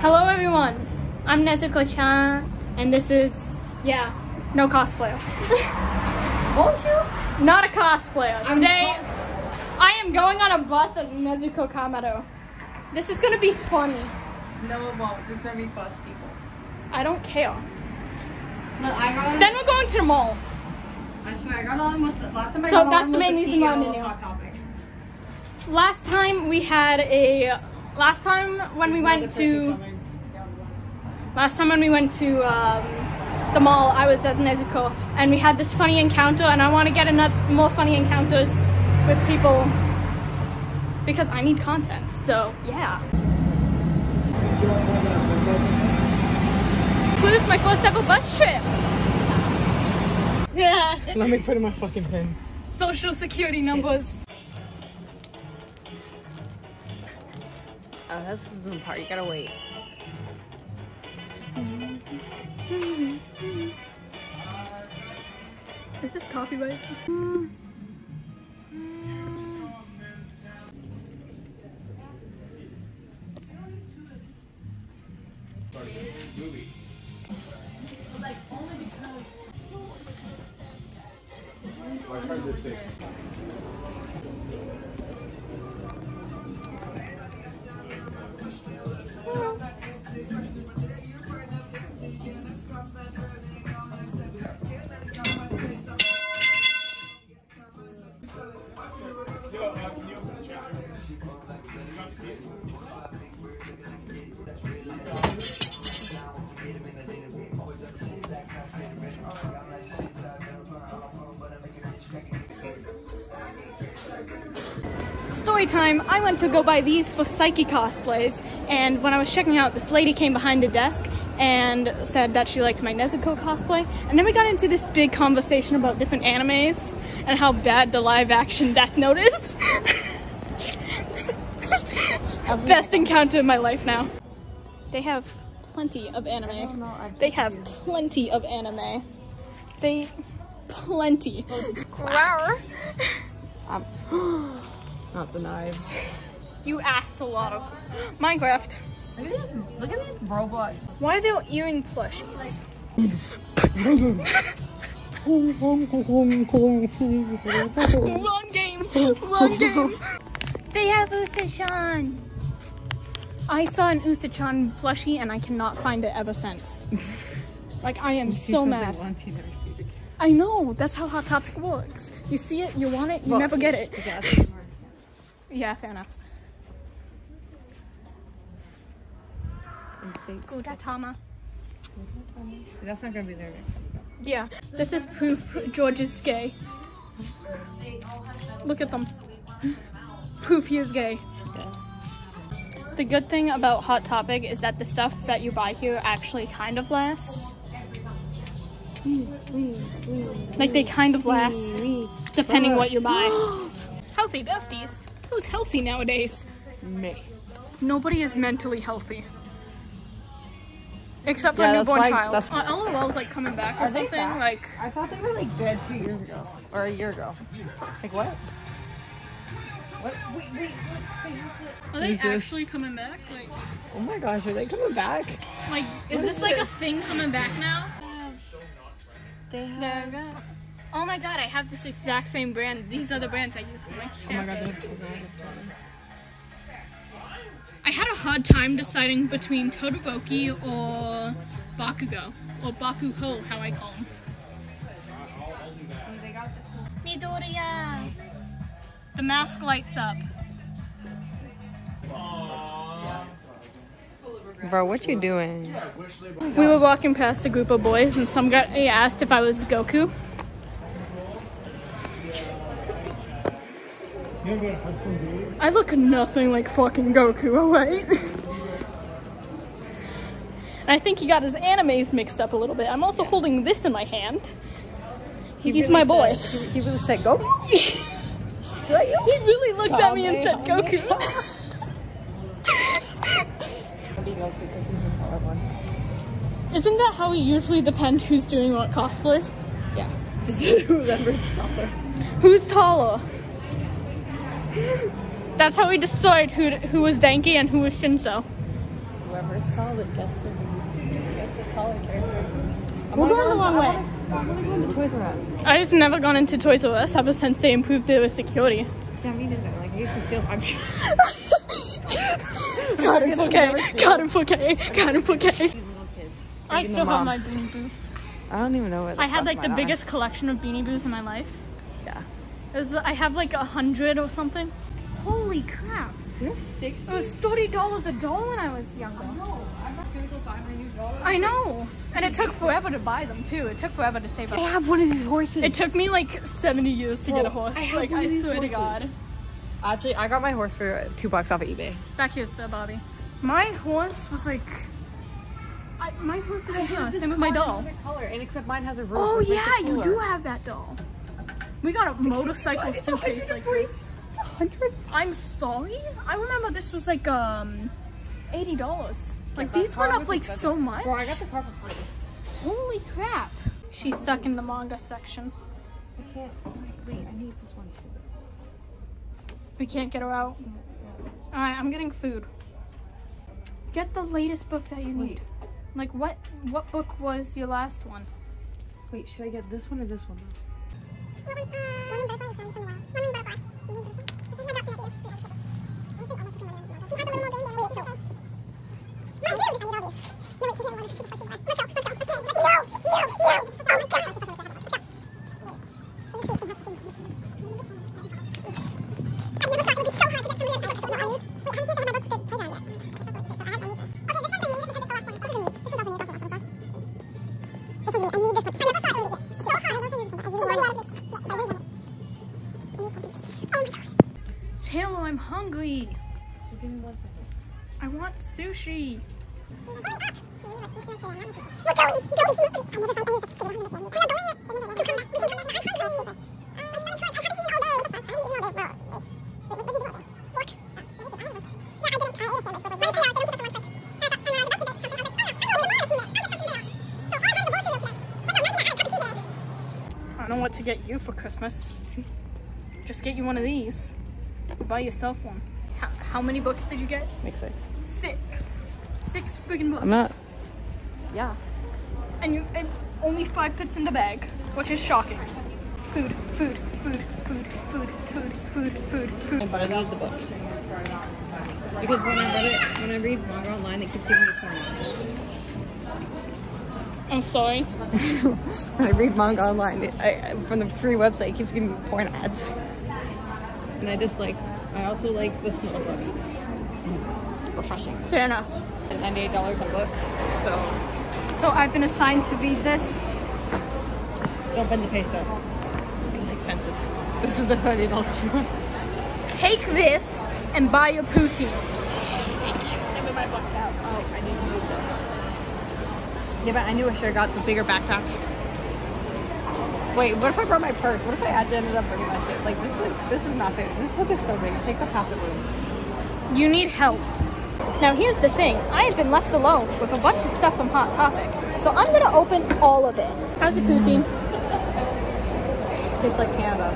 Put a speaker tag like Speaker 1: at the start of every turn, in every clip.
Speaker 1: Hello everyone, I'm Nezuko-chan, and this is, yeah, no cosplayer.
Speaker 2: Won't you?
Speaker 1: Not a cosplayer.
Speaker 2: I'm
Speaker 1: Today,
Speaker 2: cos-
Speaker 1: I am going on a bus as Nezuko Kamado. This is gonna be funny.
Speaker 2: No, it won't. There's gonna be bus people.
Speaker 1: I don't care.
Speaker 2: Look, I got on.
Speaker 1: Then we're going to the mall.
Speaker 2: I swear, I got on with the last time I
Speaker 1: So
Speaker 2: got on
Speaker 1: the
Speaker 2: with the
Speaker 1: reason I'm
Speaker 2: CEO
Speaker 1: in
Speaker 2: of. Hot Topic.
Speaker 1: Last time we had a, last time when we went to, last time when we went to um, the mall, I was as Nezuko, and we had this funny encounter, and I want to get another more funny encounters with people because I need content. So yeah. Includes my first ever bus trip. Yeah.
Speaker 3: Let me put in my fucking pin.
Speaker 1: Social security numbers.
Speaker 3: Oh, this is the part you gotta wait.
Speaker 1: Is this copyright? Story time. I went to go buy these for Saiki cosplays, and when I was checking out, this lady came behind the desk and said that she liked my Nezuko cosplay. And then we got into this big conversation about different animes and how bad the live action Death Note is. Best encounter in my life now. They have plenty of anime. They have plenty of anime. They plenty. Wow.
Speaker 3: Not the knives.
Speaker 1: You asked a lot of Minecraft.
Speaker 2: Look at these. Look at these Roblox.
Speaker 1: Why are they earring plushies? Wrong game. Wrong game. they have Usachan. I saw an Usachan plushie and I cannot find it ever since. Like I am so mad.
Speaker 3: Once you never see it again.
Speaker 1: I know. That's how Hot Topic works. You see it, you want it, you
Speaker 3: Well,
Speaker 1: never get it.
Speaker 3: Yeah, that's smart.
Speaker 1: Yeah, fair enough.
Speaker 3: And see-
Speaker 1: Gudetama.
Speaker 3: See, that's not gonna be there next time.
Speaker 1: Yeah, this is proof George is gay. Look at them. Proof he is gay. The good thing about Hot Topic is that the stuff that you buy here actually kind of lasts. Like they kind of last, depending what you buy. healthy besties. Who's healthy nowadays?
Speaker 3: Me.
Speaker 1: Nobody is mentally healthy. Except for
Speaker 3: Yeah, that's
Speaker 1: newborn
Speaker 3: why-
Speaker 1: child.
Speaker 3: that's-
Speaker 1: Uh, LOL's like coming back or
Speaker 2: Are
Speaker 1: something.
Speaker 2: back?
Speaker 1: Like
Speaker 2: I thought they were like dead two years ago or a year ago. Like what? What? Wait, wait, wait.
Speaker 1: Are they
Speaker 3: Who's this?
Speaker 1: actually coming back? Like,
Speaker 3: Oh my gosh, are they coming back?
Speaker 1: like, is this like a thing coming back now?
Speaker 3: They
Speaker 1: There Oh my god, I have this exact same brand. These are the brands I use for my
Speaker 3: Oh my god, that's so.
Speaker 1: I had a hard time deciding between Todoroki or Bakugo. Or Bakuho, how I call him. Midoriya! The mask lights up.
Speaker 3: Bro, what you doing?
Speaker 1: We were walking past a group of boys and some guy asked if I was Goku. I look nothing like fucking Goku, alright? I think he got his animes mixed up a little bit. I'm also holding this in my hand. He's my boy.
Speaker 3: Said, he, he really said, Goku?
Speaker 1: He really looked at me and said Goku.
Speaker 3: Goku because he's the taller one.
Speaker 1: Isn't that how we usually depend who's doing what cosplay?
Speaker 3: Yeah. Whoever's taller.
Speaker 1: Who's taller? That's how we decide who who was Denki and who was Shinso.
Speaker 3: whoever's tall that gets the gets the taller character. I'm
Speaker 1: We're
Speaker 3: gonna
Speaker 1: going
Speaker 3: go
Speaker 1: the
Speaker 3: in-
Speaker 1: wrong
Speaker 3: I
Speaker 1: way.
Speaker 3: wanna- I want to go into Toys R Us.
Speaker 1: I've never gone into Toys R Us ever since they improved their security.
Speaker 3: Yeah, me neither. Like I used to steal. I'm
Speaker 1: Got him for K. Got him for K. Got him for K.
Speaker 3: little kids.
Speaker 1: I still have my Beanie Boos.
Speaker 3: I don't even know where. The
Speaker 1: I had like the biggest collection of Beanie Boos in my life.
Speaker 3: Yeah.
Speaker 1: It was, I have like a hundred or something. Holy crap!
Speaker 3: You have six.
Speaker 1: It was thirty dollars a doll when I was younger.
Speaker 3: No, I'm just gonna go buy my new doll.
Speaker 1: I know, and it took forever to buy them too. It took forever to save
Speaker 3: I
Speaker 1: up.
Speaker 3: have one of these horses.
Speaker 1: It took me like seventy years to get a horse.
Speaker 3: I have
Speaker 1: like
Speaker 3: one
Speaker 1: I
Speaker 3: of these
Speaker 1: swear to. God.
Speaker 3: Actually, I got my horse for two bucks off of eBay.
Speaker 1: Back here's the Bobby. My horse was like. I, my horse is here. Uh, same with my doll.
Speaker 3: Color, and except mine has a roof.
Speaker 1: Oh yeah,
Speaker 3: it
Speaker 1: you do have that doll. We got a motorcycle
Speaker 3: It's
Speaker 1: suitcase like this.
Speaker 3: Hundred.
Speaker 1: I'm sorry. I remember this was like um, eighty dollars. Like
Speaker 3: that
Speaker 1: these went up like
Speaker 3: expensive.
Speaker 1: so much.
Speaker 3: Bro, I got the car for free.
Speaker 1: Holy crap! She's stuck in the manga section.
Speaker 3: I can't. Wait, I need this one too.
Speaker 1: We can't get her out. All right, I'm getting food. Get the latest book that you need. Like what? What book was your last one?
Speaker 3: Wait, should I get this one or this one?
Speaker 1: Let's go. Sushi. I don't know what to get you for Christmas. Just get you one of these. Buy yourself one. How, how many books did you get?
Speaker 3: Make six.
Speaker 1: Six. Six freaking books.
Speaker 3: I'm not. Yeah.
Speaker 1: And you and only five fits in the bag, which is shocking. Food, food, food, food, food, food, food, food, food.
Speaker 3: But I need the book. Because when I read it, when I read manga online, it keeps giving me porn ads.
Speaker 1: I'm sorry.
Speaker 3: I read manga online, it, I, I- from the free website, it keeps giving me porn ads. And I just like, I also like the small books. Refreshing.
Speaker 1: Fair enough.
Speaker 3: And $98 on books, so
Speaker 1: So I've been assigned to read this.
Speaker 3: don't bend the page though. It was expensive. This is the $30 one.
Speaker 1: Take this and buy your poutine.
Speaker 3: I put my book out. Oh, I need to move this. Yeah, but I knew I should have got the bigger backpack. Wait, what if I brought my purse? What if I actually ended up bringing that shit? Like this, like, this would not fit. This book is so big; it takes up half the room.
Speaker 1: You need help. Now here's the thing. I have been left alone with a bunch of stuff from Hot Topic. So I'm gonna open all of it. How's your poutine?
Speaker 3: tastes like Canada.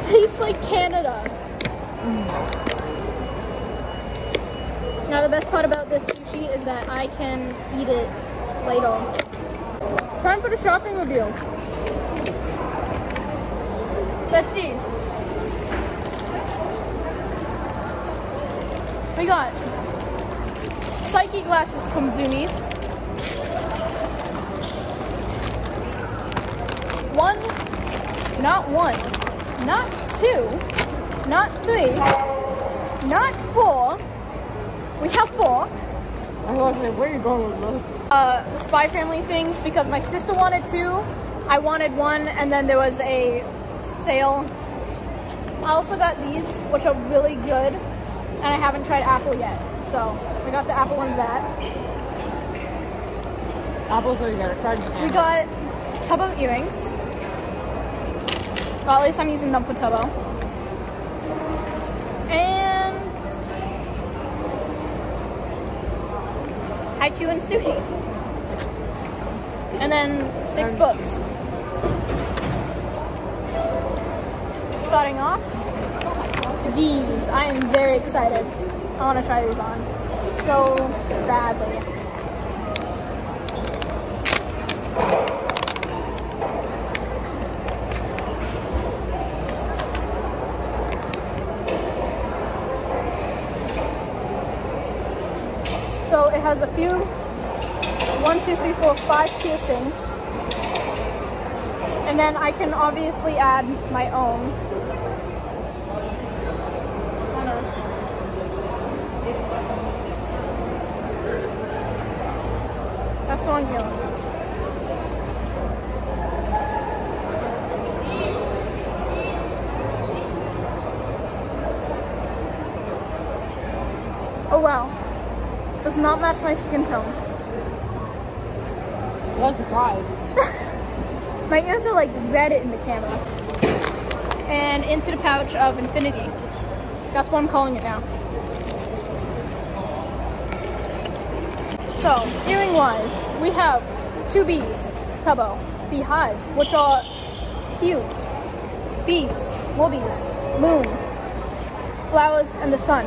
Speaker 1: Tastes like Canada. Now the best part about this sushi is that I can eat it later. Time for the shopping review. Let's see. We got Saiki glasses from Zumiez. One, not one, not two, not three, not four. We have four.
Speaker 3: I was like, where are you going with those?
Speaker 1: Uh, Spy Family things because my sister wanted two. I wanted one, and then there was a sale. I also got these, which are really good, and I haven't tried Apple yet. So I got the Apple one of that.
Speaker 3: Pretty good. I tried
Speaker 1: We got Tubbo earrings. Well, at least I'm using them for Tubbo. And Haiku and sushi. And then six books. Starting off, these. I am very excited. I want to try these on so badly. So it has a few, one, two, three, four, five piercings. And then I can obviously add my own. I don't know. That's the here. Oh wow. Does not match my skin tone.
Speaker 3: What a surprise.
Speaker 1: My ears are like red in the camera. And into the pouch of infinity. That's what I'm calling it now. So, earring wise, we have two bees, tubbo, beehives, which are cute. Bees, more bees, moon, flowers, and the sun.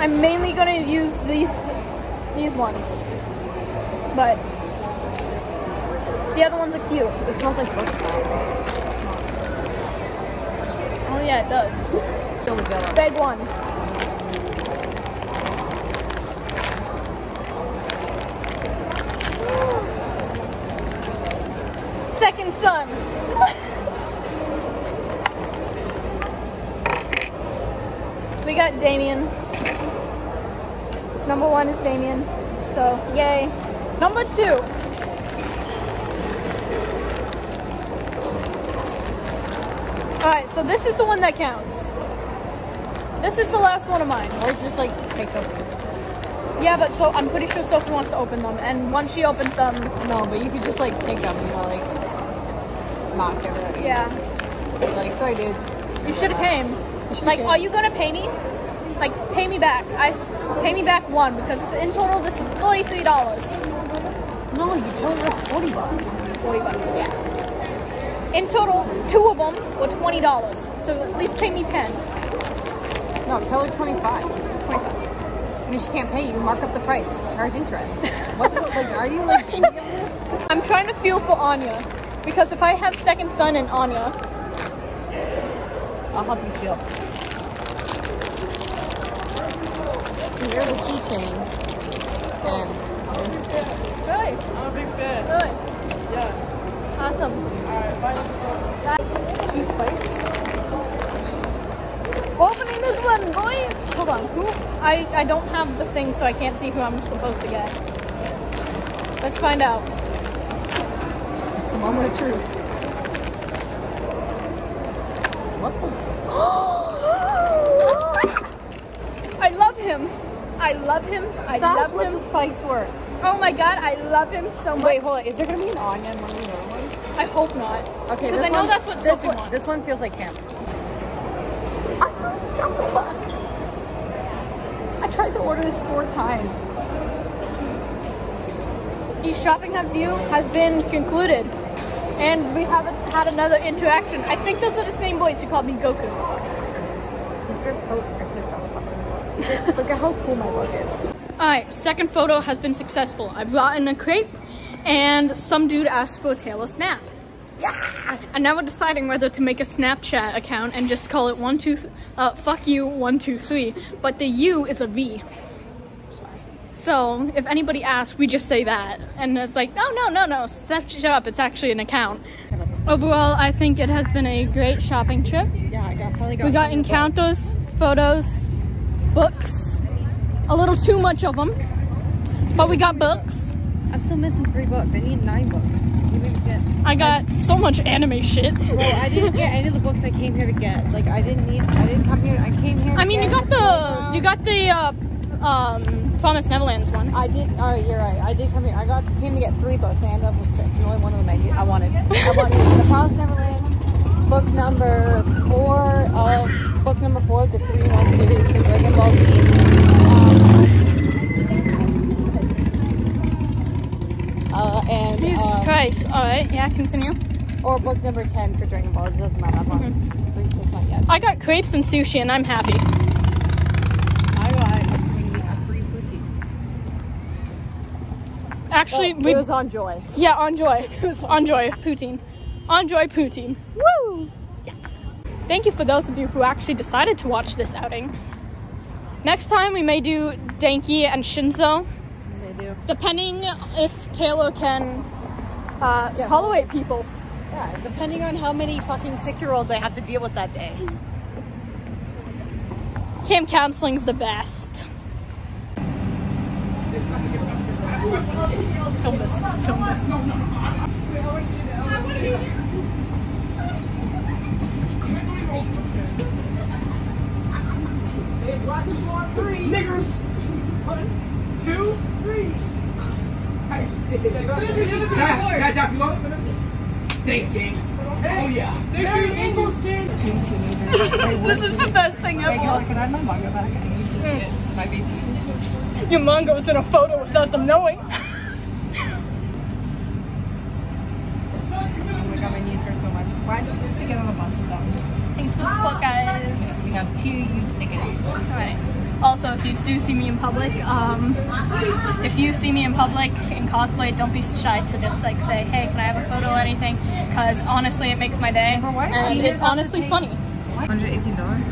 Speaker 1: I'm mainly gonna use these these ones. But the other ones are cute.
Speaker 3: It smells like books.
Speaker 1: Oh yeah, it does.
Speaker 3: The jello.
Speaker 1: Big one. Second son. we got Damian. Number one is Damian. So, yay. Number two. Alright, so this is the one that counts. This is the last one of mine.
Speaker 3: Or just like takes up this.
Speaker 1: Yeah, but so I'm pretty sure Sophie wants to open them, and once she opens them,
Speaker 3: No, but you could just like take them, you know, like not
Speaker 1: yeah,
Speaker 3: Like, so I did.
Speaker 1: you should have came. Like,
Speaker 3: came.
Speaker 1: are you gonna pay me? Like, pay me back. I s- pay me back one because in total this was forty three dollars.
Speaker 3: No, you told her it's 40 bucks.
Speaker 1: Forty bucks, yes. In total, two of them were twenty dollars. So at least pay me ten.
Speaker 3: No, tell her 25.
Speaker 1: Twenty-five.
Speaker 3: I mean, she can't pay you, mark up the price. Charge interest. what the, like, are you like any of this?
Speaker 1: I'm trying to feel for Anya because if I have second son and Anya,
Speaker 3: I'll help you feel. So here's a keychain. And
Speaker 1: good,
Speaker 2: I'm a big fan.
Speaker 1: good,
Speaker 2: Yeah.
Speaker 1: awesome.
Speaker 2: Alright, bye.
Speaker 1: Two spikes. Opening this one, boy. Hold on. Who? I I don't have the thing, so I can't see who I'm supposed to get. Let's find out.
Speaker 3: The moment of truth. What the?
Speaker 1: I love him. I love him. I
Speaker 3: That's
Speaker 1: love
Speaker 3: what
Speaker 1: him.
Speaker 3: the spikes were.
Speaker 1: Oh my god, I love him so much.
Speaker 3: Wait, hold on. Is there gonna be an onion one of these other ones?
Speaker 1: I hope not.
Speaker 3: Okay,
Speaker 1: Because I know
Speaker 3: one-
Speaker 1: that's what
Speaker 3: this one,
Speaker 1: wants.
Speaker 3: This one feels like camp. I still got the book. I tried to order this four times.
Speaker 1: The shopping hub view has been concluded. And we haven't had another interaction. I think those are the same boys who called me Goku.
Speaker 3: Look at how, I clicked on the fucking books. Look at how cool my book is.
Speaker 1: Alright, second photo has been successful. I brought in a crepe and some dude asked for a Taylor Snap. Yeah! And now we're deciding whether to make a Snapchat account and just call it one two uh fuck you one two three. But the U is a V. So if anybody asks, we just say that. And it's like, no, no, no, no, shut up, it's actually an account. Overall, I think it has been a great shopping trip.
Speaker 3: Yeah, I got finally got.
Speaker 1: We got
Speaker 3: the
Speaker 1: encounters, photos, books, a little too much of them, but we got books.
Speaker 3: books. I'm still missing three books. I need nine books. You made me get.
Speaker 1: I got so much anime shit.
Speaker 3: Bro, I didn't get any of the books I came here to get. Like I didn't need. I didn't come here. I came here.
Speaker 1: I mean, you got the you got the uh, um, Promised Neverlands one.
Speaker 3: I did. Right, you're right. I did come here. I got came to get three books. and I ended up with six, and only one of them I, I wanted. I wanted the Promised Neverland, book number four of book number four of the three one series for Dragon Ball Z. Um, uh, and
Speaker 1: Jesus
Speaker 3: uh,
Speaker 1: Christ! All right, yeah, continue.
Speaker 3: or book number ten for Dragon Ball. It doesn't matter. I'm on three, six, not yet.
Speaker 1: I got crepes and sushi, and I'm happy. Actually,
Speaker 3: Well,
Speaker 1: we
Speaker 3: it was on Joy.
Speaker 1: yeah, on Joy. on Joy poutine, enjoy poutine. Woo! Yeah. Thank you for those of you who actually decided to watch this outing. Next time we may do Denki and
Speaker 3: Shinso, do.
Speaker 1: depending if Taylor can uh,
Speaker 3: Yeah.
Speaker 1: tolerate people.
Speaker 3: Yeah, depending on how many fucking six-year-olds they have to deal with that day.
Speaker 1: Camp counseling's the best. Film this. Film this.
Speaker 4: Three niggers. One, two, three. Type shit. Dad, Dad, Dad, you want? Thanks, gang. Oh yeah. Thank you.
Speaker 1: This is the best thing ever.
Speaker 2: Can I have my manga back? I need to see it. My baby.
Speaker 1: Your manga was in a photo without them knowing.
Speaker 2: Oh my god, my knees hurt so much. Why did we get on a bus without me?
Speaker 1: Thanks for support, guys.
Speaker 2: We have two youth tickets.
Speaker 1: Alright. Also, if you do see me in public, um, if you see me in public in cosplay, don't be shy to just like say, "Hey, can I have a photo or anything?" Because honestly, it makes my day, and it's honestly funny.
Speaker 2: $118? Oh, hell no.